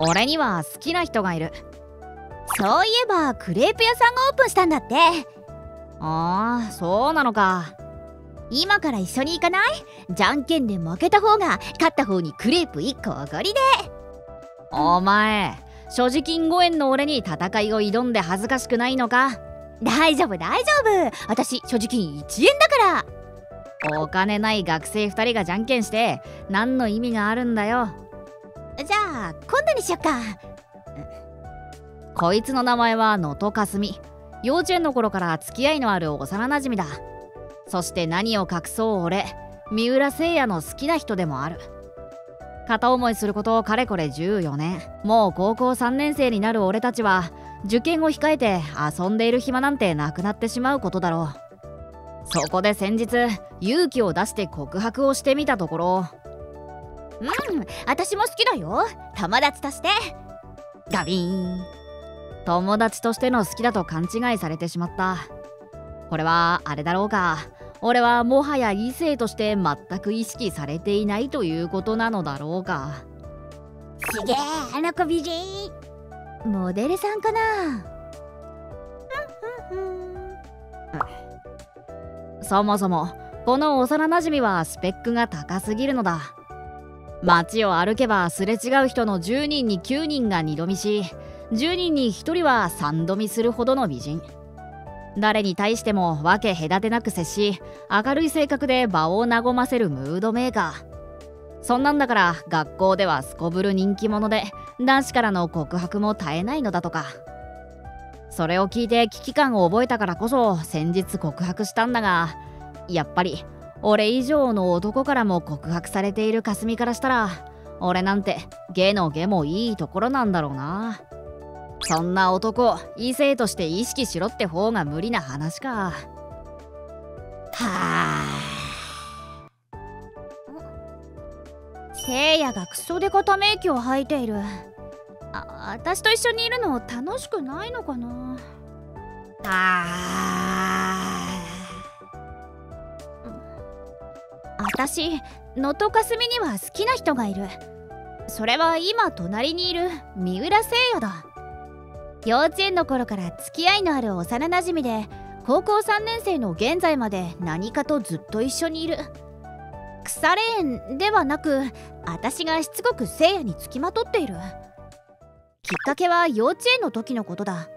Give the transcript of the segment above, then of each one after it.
俺には好きな人がいる。そういえばクレープ屋さんがオープンしたんだって。ああそうなのか。今から一緒に行かない？じゃんけんで負けた方が勝った方にクレープ1個おごりで。お前所持金5円の俺に戦いを挑んで恥ずかしくないのか？大丈夫大丈夫。私所持金1円だから。お金ない学生2人がじゃんけんして何の意味があるんだよじゃあ今度にしよっか。こいつの名前は能登かすみ幼稚園の頃から付き合いのある幼なじみだ。そして何を隠そう俺。三浦誠也の好きな人でもある。片思いすることをかれこれ14年。もう高校3年生になる俺たちは受験を控えて遊んでいる暇なんてなくなってしまうことだろう。そこで先日勇気を出して告白をしてみたところうん私も好きだよ。友達として。ガビーン。友達としての好きだと勘違いされてしまった。これはあれだろうか。俺はもはや異性として全く意識されていないということなのだろうか。すげえあの子美人。モデルさんかな。そもそもこの幼なじみはスペックが高すぎるのだ街を歩けばすれ違う人の10人に9人が2度見し10人に1人は3度見するほどの美人。誰に対しても分け隔てなく接し明るい性格で場を和ませるムードメーカー。そんなんだから学校ではすこぶる人気者で男子からの告白も絶えないのだとか。それを聞いて危機感を覚えたからこそ先日告白したんだがやっぱり俺以上の男からも告白されている霞からしたら俺なんてゲのゲもいいところなんだろうな。そんな男異性として意識しろって方が無理な話か。はあせいやがクソデカため息を吐いている。あ私と一緒にいるの楽しくないのかな。あ私能登かすみには好きな人がいる。それは今隣にいる三浦誠也だ。幼稚園の頃から付き合いのある幼なじみで高校3年生の現在まで何かとずっと一緒にいる。腐れ縁ではなく私がしつこく聖夜につきまとっている。きっかけは幼稚園の時のことだ。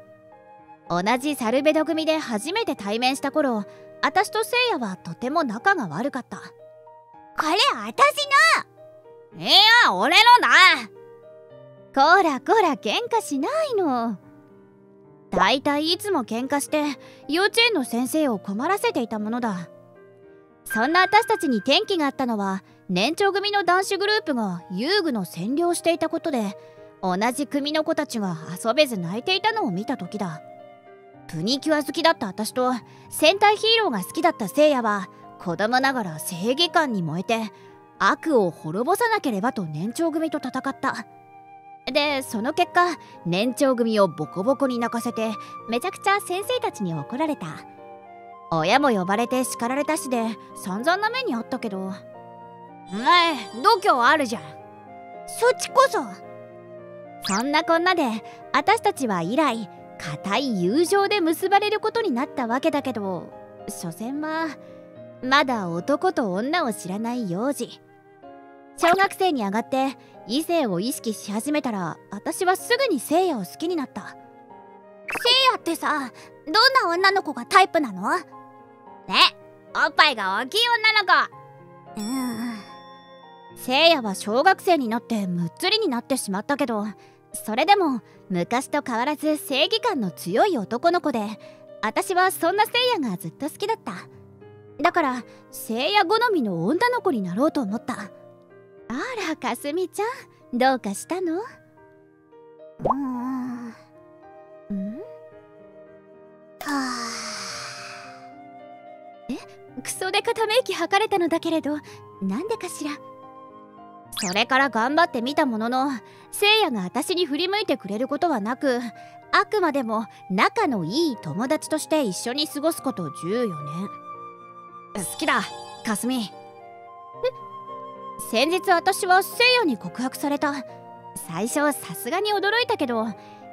同じサルベド組で初めて対面した頃私と聖夜はとても仲が悪かった。これ私の。いや俺のだ。こらこら喧嘩しないの。だいたいいつも喧嘩して幼稚園の先生を困らせていたものだ。そんな私たちに転機があったのは年長組の男子グループが遊具の占領していたことで同じ組の子たちが遊べず泣いていたのを見た時だ。プニキュア好きだった私と戦隊ヒーローが好きだった聖夜は子供ながら正義感に燃えて悪を滅ぼさなければと年長組と戦った。でその結果年長組をボコボコに泣かせてめちゃくちゃ先生たちに怒られた。親も呼ばれて叱られたしで散々な目にあったけど。お前度胸あるじゃん。そっちこそ。そんなこんなで私たちは以来固い友情で結ばれることになったわけだけど所詮はまだ男と女を知らない幼児。小学生に上がって異性を意識し始めたら私はすぐに聖夜を好きになった。聖夜ってさどんな女の子がタイプなの？ねおっぱいが大きい女の子。うん。聖夜は小学生になってむっつりになってしまったけどそれでも昔と変わらず正義感の強い男の子で私はそんな聖夜がずっと好きだった。だから聖夜好みの女の子になろうと思った。あらかすみちゃんどうかしたの？うんん。はあえクソでかため息吐かれたのだけれどなんでかしら？それから頑張ってみたもののせいやが私に振り向いてくれることはなくあくまでも仲のいい友達として一緒に過ごすこと14年好きだかすみ先日私は聖夜に告白された。最初はさすがに驚いたけど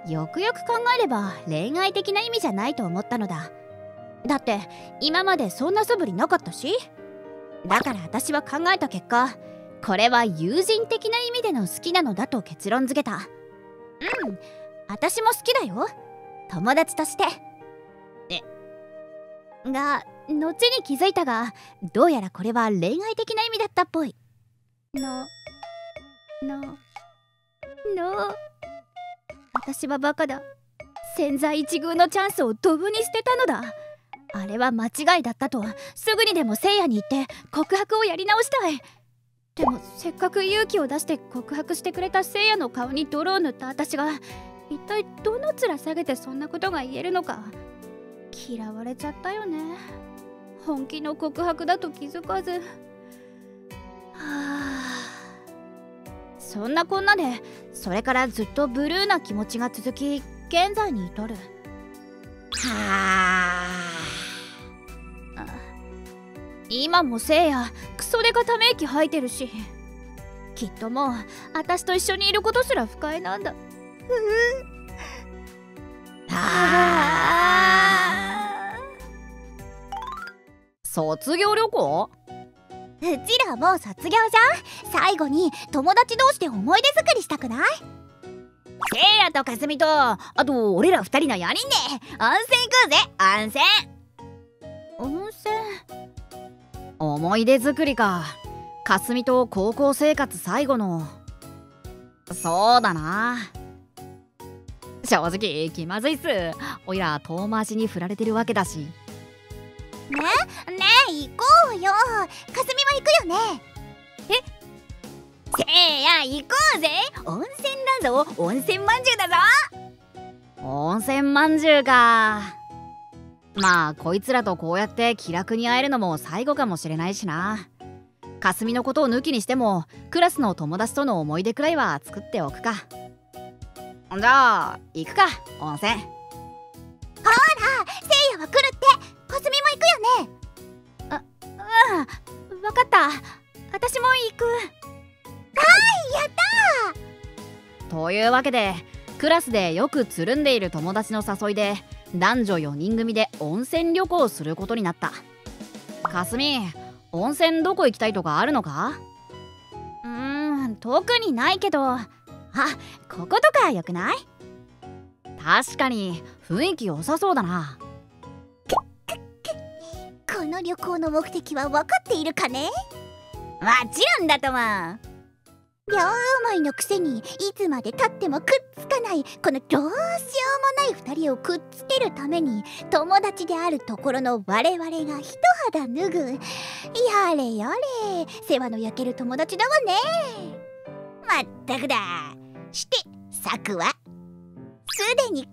よくよく考えれば恋愛的な意味じゃないと思ったのだ。だって今までそんな素振りなかったし。だから私は考えた結果これは友人的な意味での好きなのだと結論付けた。うん私も好きだよ。友達として。え？が後に気づいたがどうやらこれは恋愛的な意味だったっぽい。ののの。私はバカだ。千載一遇のチャンスをドブに捨てたのだ。あれは間違いだったとすぐにでも聖夜に行って告白をやり直したい。でもせっかく勇気を出して告白してくれた聖夜の顔に泥を塗った私が一体どの面下げてそんなことが言えるのか。嫌われちゃったよね。本気の告白だと気づかず。はあ。そんなこんなでそれからずっとブルーな気持ちが続き現在に至る。はあ。今もせいやクソデカため息吐いてるし。きっともう私と一緒にいることすら不快なんだ。卒業旅行？うちらもう卒業じゃん。最後に友達同士で思い出作りしたくない？せいやとかすみとあと俺ら二人の4人で温泉行くぜ。温泉温泉。思い出作りか。かすみと高校生活最後の。そうだな。正直気まずいっす。おいら遠回しに振られてるわけだし。ね？行こうよ。かすみは行くよね。え？せいや行こうぜ。温泉だぞ。温泉まんじゅうだぞ。温泉まんじゅうか。まあこいつらとこうやって気楽に会えるのも最後かもしれないしな。かすみのことを抜きにしてもクラスの友達との思い出くらいは作っておくか。じゃあ行くか温泉。ほらせいやは来るって。かすみも行くよね。あうん分かった。私も行く。はいやったというわけでクラスでよくつるんでいる友達の誘いで男女4人組で温泉旅行することになった。かすみ温泉どこ行きたいとかあるのか？うーん特にないけど。あこことかよくない？確かに雰囲気良さそうだな。この旅行の目的は分かっているかね？もちろんだとも両思いのくせにいつまでたってもくっつかないこのどうしようもない2人をくっつけるために友達であるところの我々が一肌脱ぐ。やれやれ世話の焼ける友達だわね。まったくだ。して策は？すでに考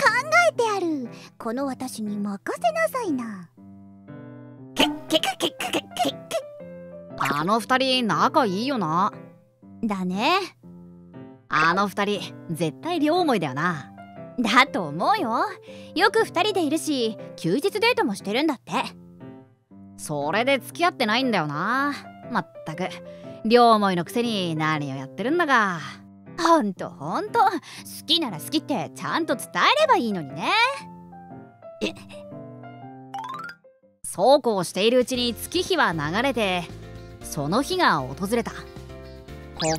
えてある。この私に任せなさいなけけけけけけけあの二人仲いいよな。だね。あの二人絶対両思いだよな。だと思うよ。よく二人でいるし休日デートもしてるんだって。それで付き合ってないんだよな。まったく両思いのくせに何をやってるんだか。ほんとほんと。好きなら好きってちゃんと伝えればいいのにね。えそうこうしているうちに月日は流れてその日が訪れた。こ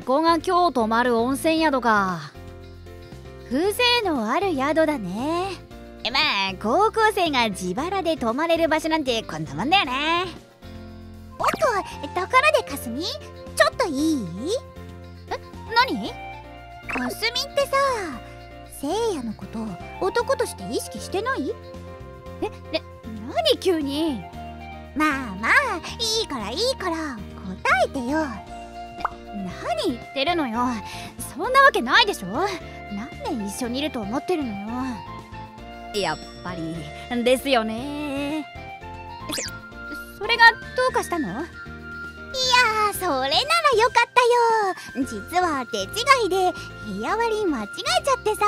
こが今日泊まる温泉宿か。風情のある宿だね。まあ高校生が自腹で泊まれる場所なんてこんなもんだよね。おっとところでかすみちょっといい？え何？かすみってさせいやのこと男として意識してない？えね何急に？まあまあいいからいいから。答えてよ。何言ってるのよ。そんなわけないでしょ。何年一緒にいると思ってるのよ。やっぱりですよね。そそれがどうかしたの？いやそれならよかったよ。実は手違いで部屋割り間違えちゃってさ。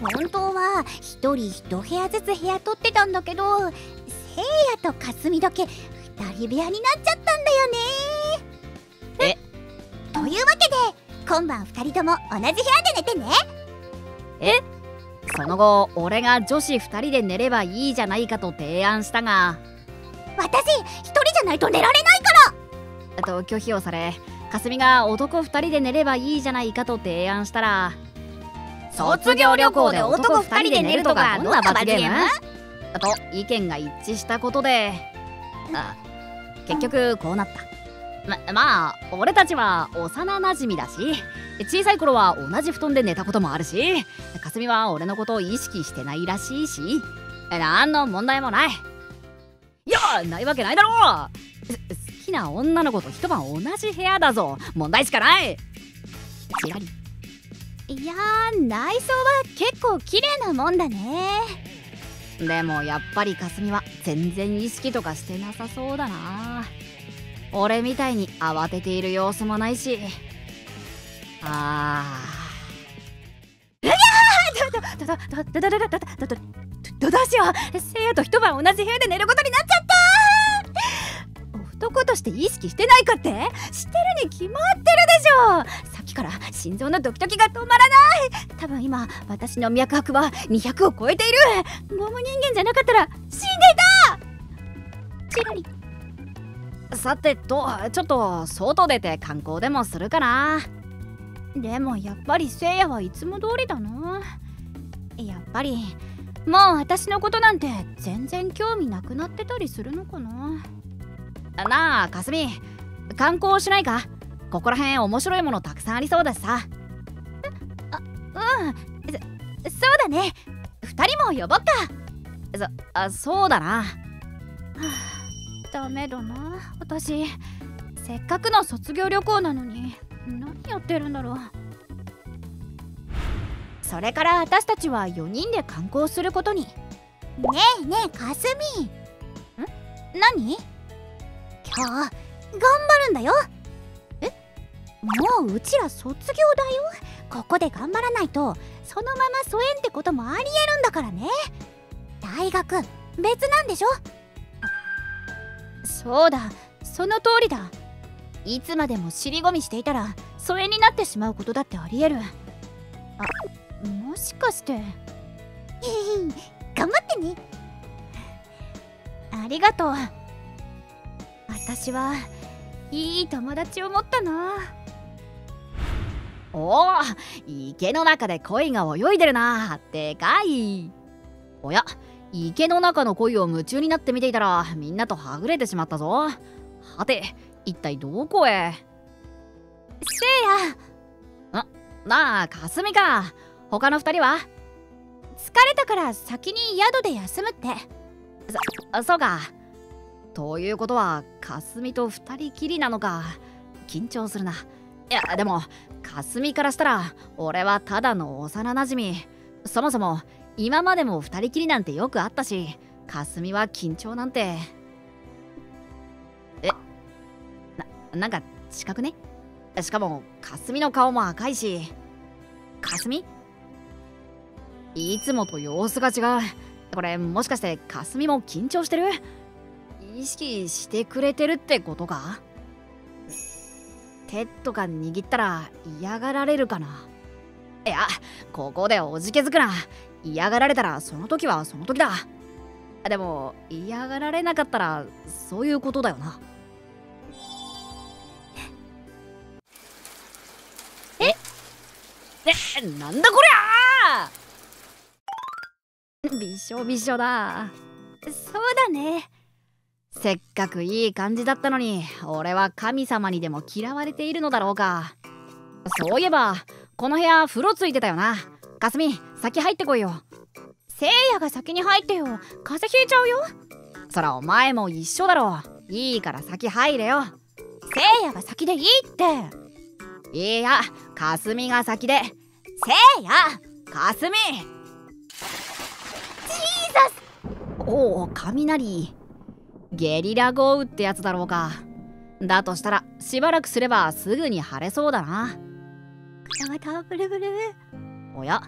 本当は1人1部屋ずつ部屋取ってたんだけどせいやとかすみだけ2人部屋になっちゃったんだよね。え？というわけで今晩2人とも同じ部屋で寝てね。その後俺が女子2人で寝ればいいじゃないかと提案したが。私1人じゃないと寝られないと拒否をされかすみが男2人で寝ればいいじゃないかと提案したら卒業旅行で男2人で寝るとかどんな罰ゲーム？と意見が一致したことであ結局こうなった。ままあ俺たちは幼なじみだし小さい頃は同じ布団で寝たこともあるしかすみは俺のことを意識してないらしいし何の問題もない。いやないわけないだろ！う好きな女の子と一晩同じ部屋だぞ。問題しかない。ちらりいやー内装は結構綺麗なもんだね。でもやっぱりかすみは全然意識とかしてなさそうだな。俺みたいに慌てている様子もないし。あどどどどどどどどどどどどどうしようせいやと一晩同じ部屋で寝ることになっちゃった男として意識してないかって？してるに決まってるでしょ！さっきから心臓のドキドキが止まらない！多分今私の脈拍は200を超えている！ゴム人間じゃなかったら死んでいた！チラリ。ーさてとちょっと外出て観光でもするかな？でもやっぱりせいやはいつも通りだな。やっぱりもう私のことなんて全然興味なくなってたりするのかな？なあかすみ観光しないか？ここら辺面白いものたくさんありそうだしさ。うん。そそうだね。2人も呼ぼっか。そあそうだな、はあ、ダメだな。私せっかくの卒業旅行なのに何やってるんだろう。それから私たちは4人で観光することに。ねえねえかすみん？何？今日頑張るんだよ。えもううちら卒業だよ。ここで頑張らないとそのまま疎遠ってこともありえるんだからね。大学別なんでしょ。そうだその通りだ。いつまでも尻込みしていたら疎遠になってしまうことだってありえる。あもしかして。頑張ってね。ありがとう。私はいい友達を持ったな。おお池の中で鯉が泳いでるな。でかい。おや池の中の鯉を夢中になって見ていたらみんなとはぐれてしまったぞ。はて一体どこへ？せいや。ななあかすみか。他の二人は？疲れたから先に宿で休むって。そそうかということはかすみと二人きりなのか。緊張するな。いやでもかすみからしたら俺はただの幼なじみそもそも今までも二人きりなんてよくあったしかすみは緊張なんて。えななんか近くね？しかもかすみの顔も赤いし。かすみ？いつもと様子が違う。これもしかしてかすみも緊張してる？意識してくれてるってことか手とか握ったら嫌がられるかな？いやここでおじけづくな。嫌がられたらその時はその時だ。でも嫌がられなかったらそういうことだよな。え？え？なんだこりゃ！びしょびしょだ。そうだねせっかくいい感じだったのに俺は神様にでも嫌われているのだろうか。そういえばこの部屋風呂ついてたよな。かすみ先入ってこいよ。せいやが先に入ってよ。風邪ひいちゃうよ。そらお前も一緒だろいいから先入れよ。せいやが先でいいって。いやかすみが先で。せいやかすみジーザスおお雷。ゲリラ豪雨ってやつだろうか。だとしたらしばらくすればすぐに晴れそうだな。体ブルブル。おや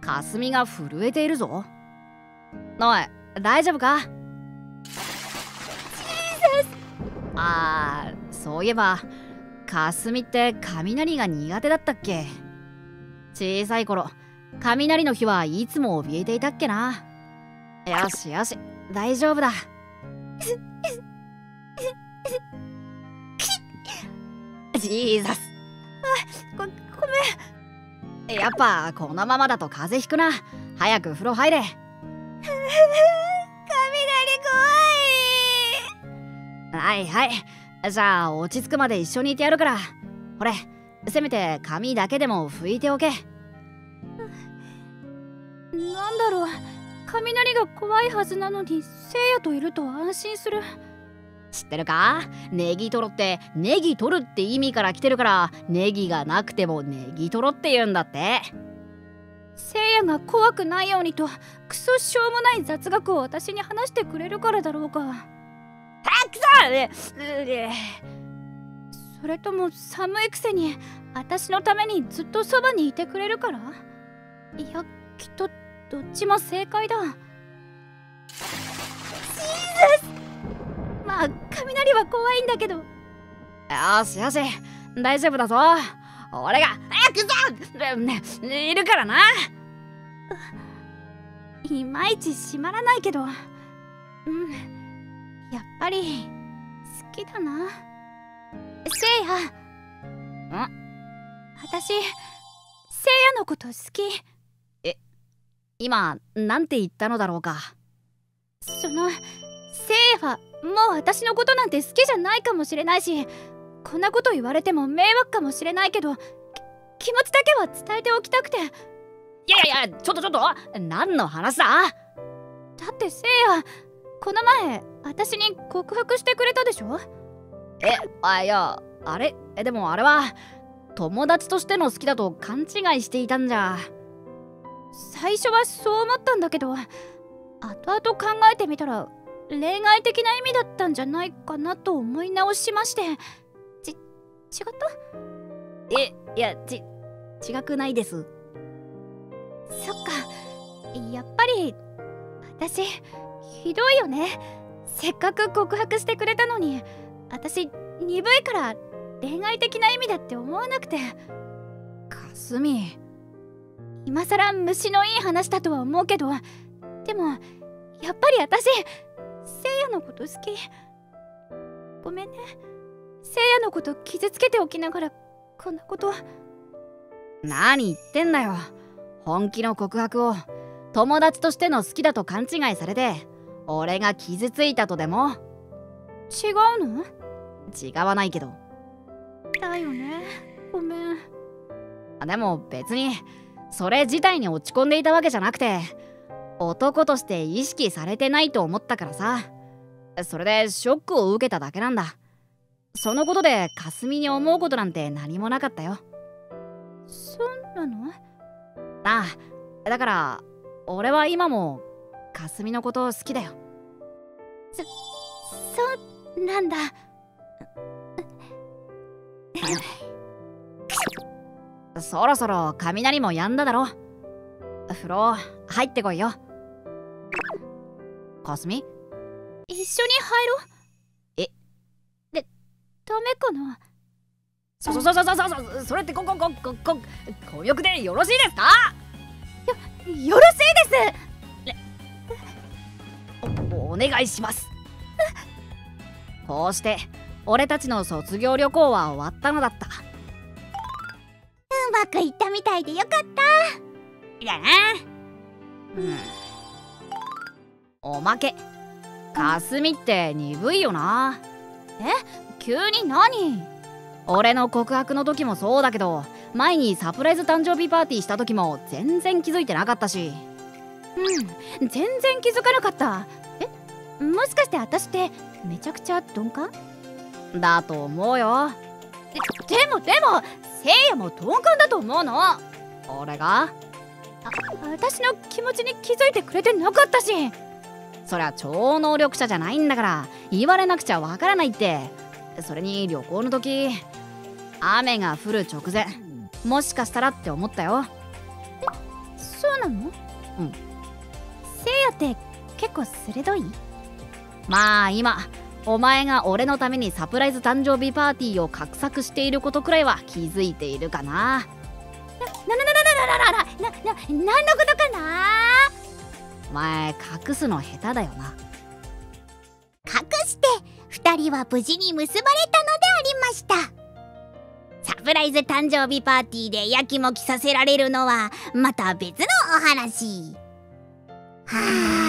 かすみが震えているぞ。おい大丈夫か？あーそういえばかすみって雷が苦手だったっけ？小さい頃雷の日はいつも怯えていたっけな。よしよし大丈夫だジーザスあごごめん。やっぱこのままだと風邪ひくな。早く風呂入れ。雷怖い。はいはい。じゃあ落ち着くまで一緒にいてやるから。ほれ。せめて髪だけでも拭いておけ。なんだろう。雷が怖いはずなのにせいやといると安心する。知ってるか？ネギトロってネギ取るって意味から来てるからネギがなくてもネギトロって言うんだって。せいやが怖くないようにとクソしょうもない雑学を私に話してくれるからだろうか。たくさんねそれとも寒いくせに私のためにずっとそばにいてくれるから？いやきっとどっちも正解だ。まあ雷は怖いんだけど。よしよし。大丈夫だぞ。俺があくそねいるからな。いまいち閉まらないけど。うんやっぱり好きだな。せいや私せいやのこと好き今なんて言ったのだろうか。そのせいやはもう私のことなんて好きじゃないかもしれないしこんなこと言われても迷惑かもしれないけどき気持ちだけは伝えておきたくて。いやいやちょっとちょっと。何の話だ？だってせいやこの前私に告白してくれたでしょ？えあいやあれ？えでもあれは友達としての好きだと勘違いしていたんじゃ最初はそう思ったんだけど後々考えてみたら恋愛的な意味だったんじゃないかなと思い直しまして。ち違った？えいやち違くないです。そっか。やっぱり私ひどいよね。せっかく告白してくれたのに私鈍いから恋愛的な意味だって思わなくて。かすみ今さら虫のいい話だとは思うけどでもやっぱり私せいやのこと好き。ごめんね。せいやのこと傷つけておきながらこんなこと。何言ってんだよ。本気の告白を。友達としての好きだと勘違いされて俺が傷ついたとでも。違うの？違わないけど。だよね。ごめん。でも別にそれ自体に落ち込んでいたわけじゃなくて男として意識されてないと思ったからさ。それでショックを受けただけなんだ。そのことでかすみに思うことなんて何もなかったよ。そうなの？ああだから俺は今もかすみのこと好きだよ。そうなんだそろそろ雷も止んだだろ風呂入ってこいよ。かすみ一緒に入ろう。え？でダメかなそそそそそそそれってここここここよでよろしいですかよよろしいですおお願いしますこうして俺たちの卒業旅行は終わったのだったくいったみたいでよかった。いやな。うん。おまけ。かすみって鈍いよな。急に何？俺の告白の時もそうだけど前にサプライズ誕生日パーティーした時も全然気づいてなかったし。うん。全然気づかなかった。え？もしかして私ってめちゃくちゃ鈍感？だと思うよ。ででもでもせいやも鈍感だと思うの。あ俺が？私の気持ちに気づいてくれてなかったし。そりゃ超能力者じゃないんだから。言われなくちゃわからないって。それに旅行の時雨が降る直前もしかしたらって思ったよ。そうなの？うん。せいやって結構鋭い？まあ今お前が俺のためにサプライズ誕生日パーティーを画策していることくらいは気づいているかな？なななななななななな何のことかなお前隠すの下手だよな隠して2人は無事に結ばれたのでありましたサプライズ誕生日パーティーでやきもきさせられるのはまた別のお話はあ